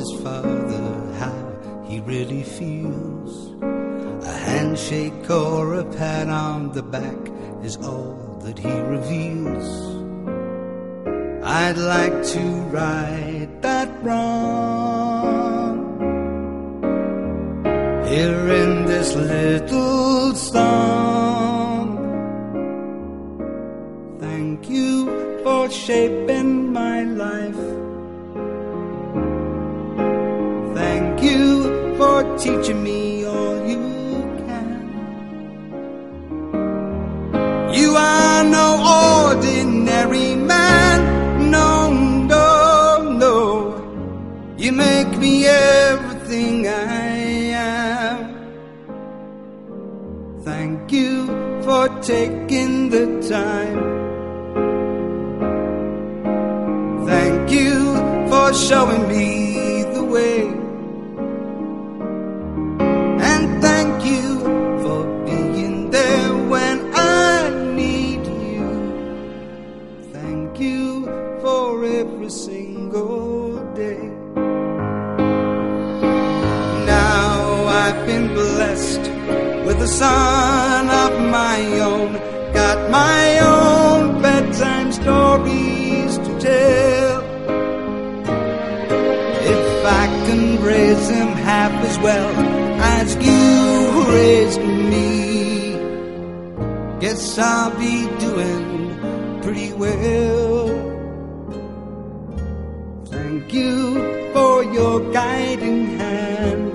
his father how he really feels. A handshake or a pat on the back is all that he reveals. I'd like to right that wrong here in this little for shaping my life. Thank you for teaching me all you can. You are no ordinary man. No, no, no. You make me everything I am. Thank you for taking the time. Showing me the way. And thank you for being there when I need you. Thank you for every single day. Now I've been blessed with a son of my own. Got my own bedtime stories to tell. I can raise him half as well as you raised me, guess I'll be doing pretty well. Thank you for your guiding hand.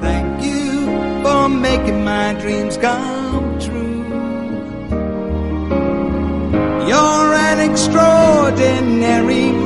Thank you for making my dreams come true. You're an extraordinary.